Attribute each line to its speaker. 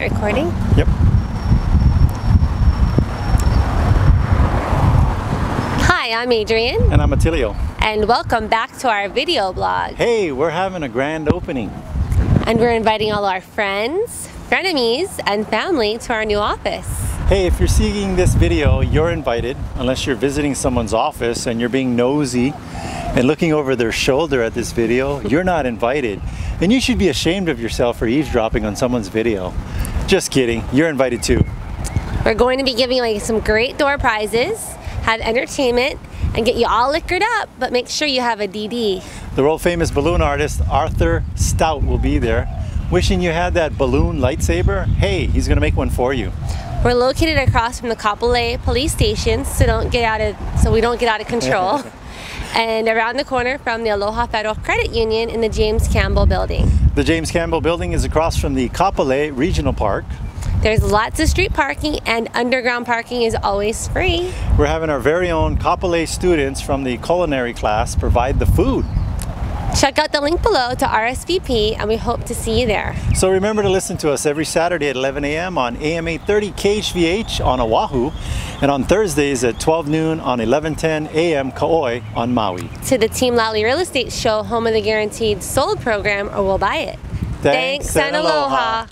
Speaker 1: recording?
Speaker 2: Yep.
Speaker 1: Hi, I'm Adrian,
Speaker 2: And I'm Attilio.
Speaker 1: and welcome back to our video blog.
Speaker 2: Hey, we're having a grand opening.
Speaker 1: And we're inviting all our friends, frenemies, and family to our new office.
Speaker 2: Hey, if you're seeing this video, you're invited, unless you're visiting someone's office and you're being nosy and looking over their shoulder at this video, you're not invited. And you should be ashamed of yourself for eavesdropping on someone's video. Just kidding, you're invited too.
Speaker 1: We're going to be giving away some great door prizes, have entertainment, and get you all liquored up, but make sure you have a DD.
Speaker 2: The world famous balloon artist Arthur Stout will be there. Wishing you had that balloon lightsaber? Hey, he's gonna make one for you.
Speaker 1: We're located across from the Kapolei police station, so don't get out of so we don't get out of control. and around the corner from the Aloha Federal Credit Union in the James Campbell building.
Speaker 2: The James Campbell building is across from the Kapolei Regional Park.
Speaker 1: There's lots of street parking and underground parking is always free.
Speaker 2: We're having our very own Kapolei students from the culinary class provide the food.
Speaker 1: Check out the link below to RSVP and we hope to see you there.
Speaker 2: So remember to listen to us every Saturday at 11 a.m. on AM 830 KHVH on Oahu and on Thursdays at 12 noon on 1110 AM Kaoi on Maui.
Speaker 1: To the Team Lally Real Estate Show, home of the Guaranteed Sold program, or we'll buy it. Thanks and aloha.